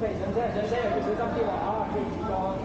北城这这这有个张地瓦，可以提高，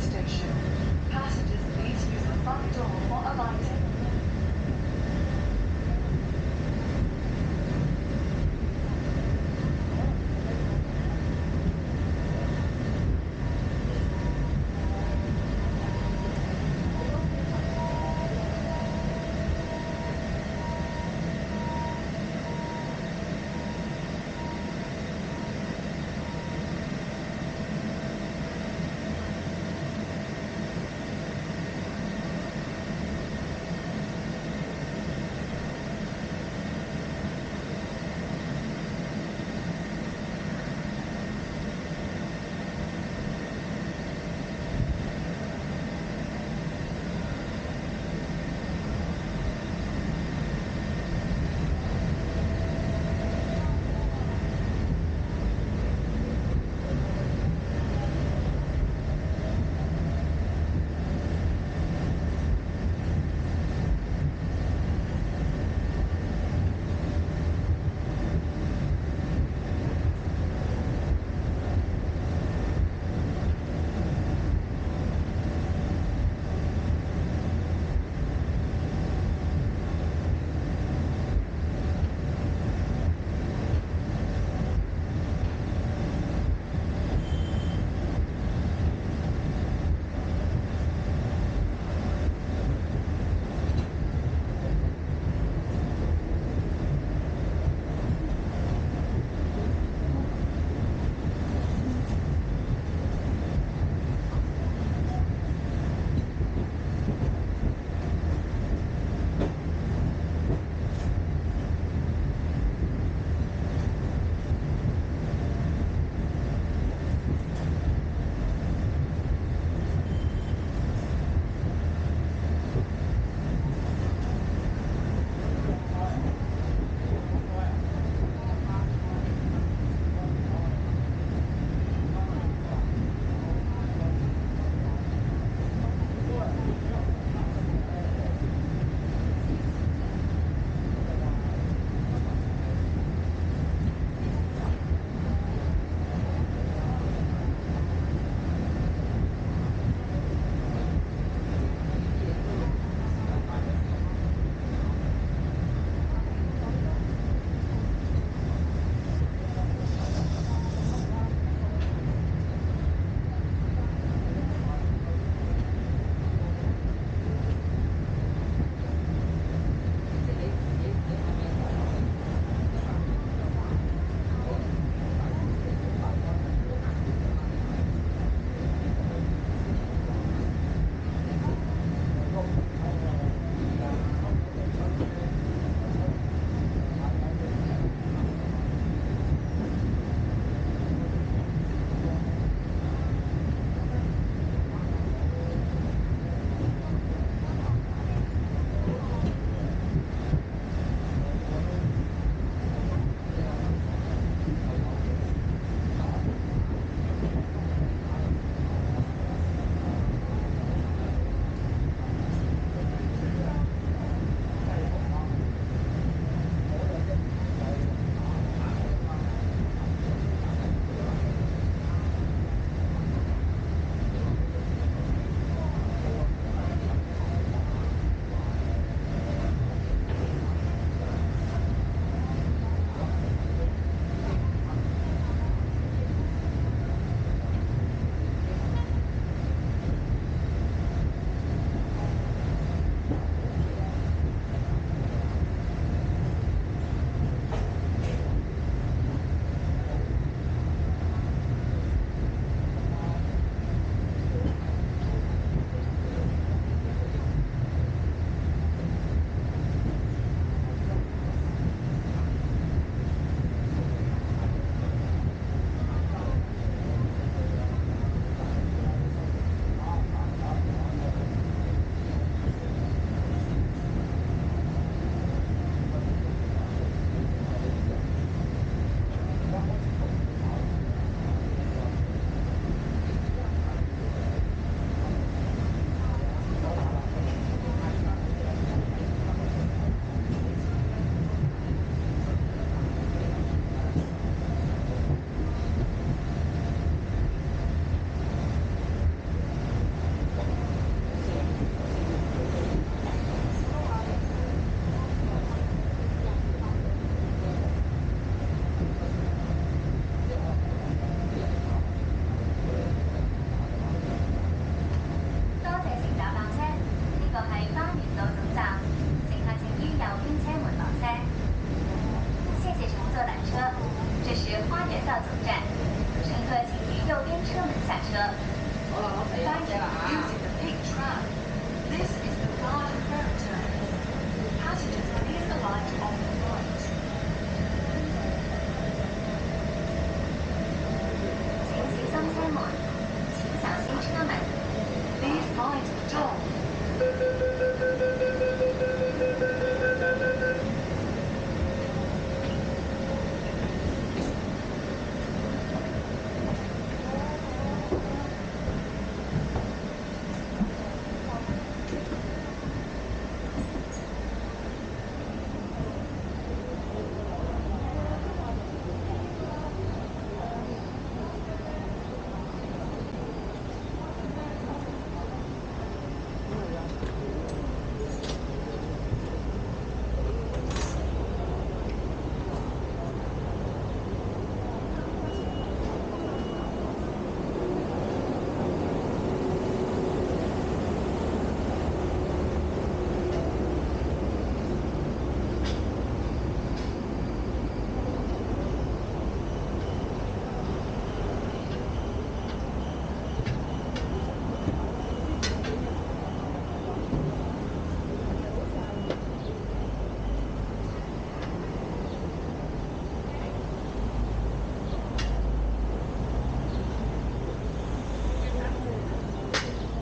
station.